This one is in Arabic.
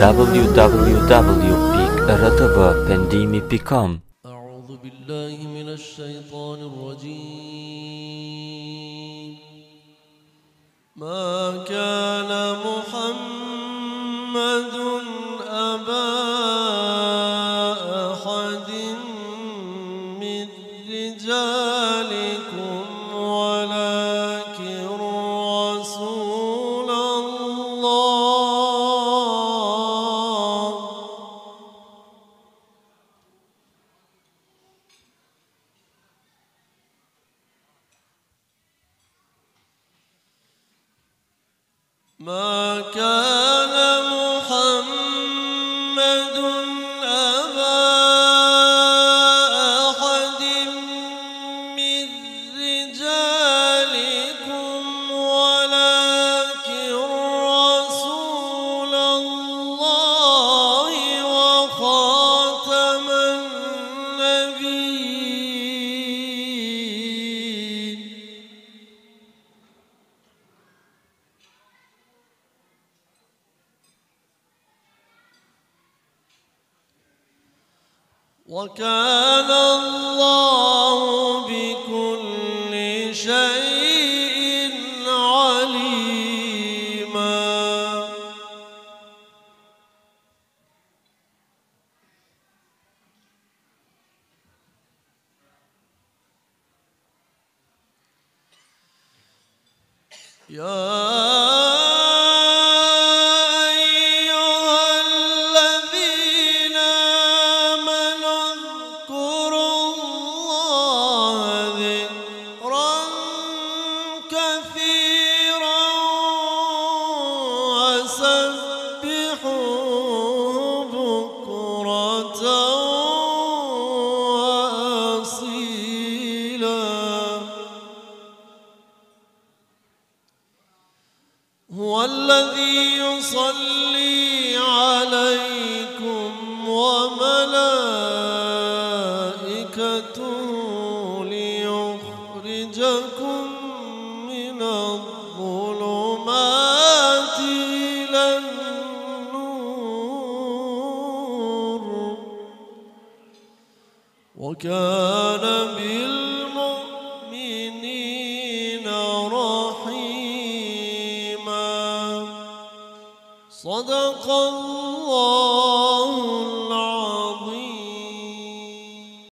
www.peakrtv.com أعوذ بالله من الشيطان الرجيم. ما كان محمد أبا أحد من رجالكم ما كان وكان الله بكل شيء عليما. يا هو الذي يصلي عليكم وملائكته ليخرجكم وكان بالمؤمنين رحيما. صدق الله